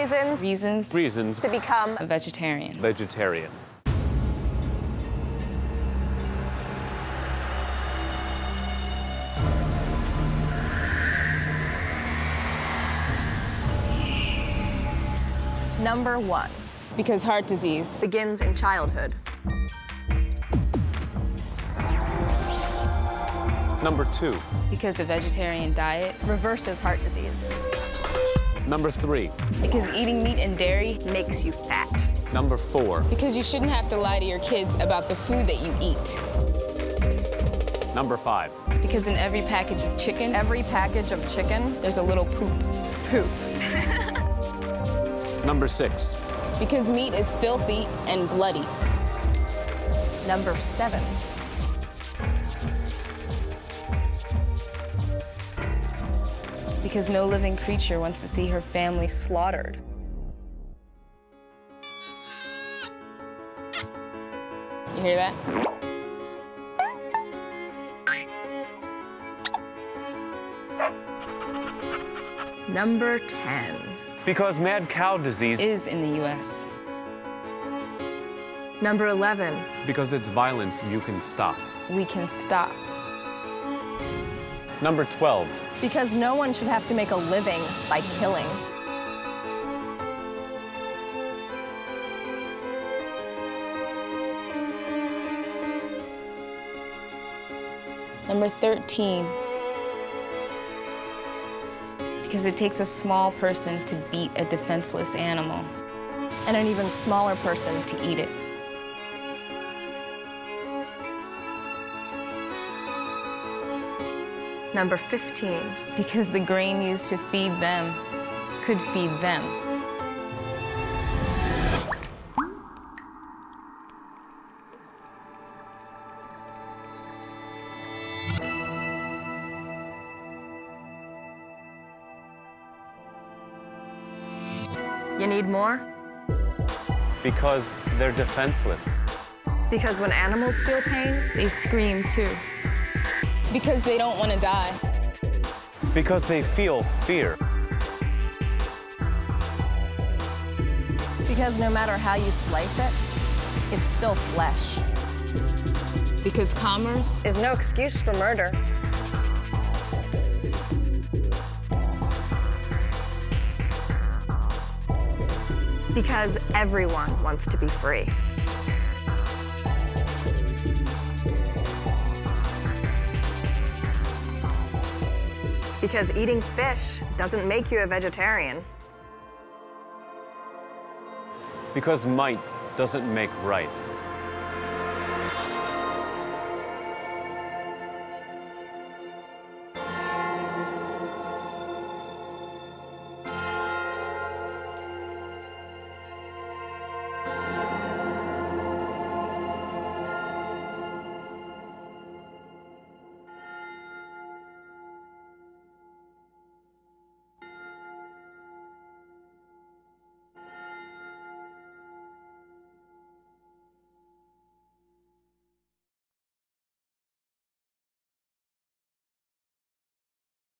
reasons Reasons Reasons. to become a vegetarian. Vegetarian. number one. Because heart disease. Begins in childhood. Number two. Because a vegetarian diet. Reverses heart disease. Number three. Because eating meat and dairy. Makes you fat. Number four. Because you shouldn't have to lie to your kids about the food that you eat. Number five. Because in every package of chicken, Every package of chicken, there's a little poop. poop. Number six. Because meat is filthy and bloody. Number seven. Because no living creature wants to see her family slaughtered. You hear that? Number 10. Because mad cow disease. Is in the U.S. Number 11. Because it's violence you can stop. We can stop. Number 12. Because no one should have to make a living by killing. Number 13. Because it takes a small person to beat a defenseless animal And an even smaller person to to eat it. Number 15. Because the grain used to feed them could feed them. You need more? Because they're defenseless. Because when animals feel pain, They scream too. Because they don't want to die. Because they feel fear. because no matter how you slice it, it's still flesh. Because commerce Is no excuse for murder. Because everyone wants to be free. because eating fish doesn't make you a vegetarian. Because might doesn't make right.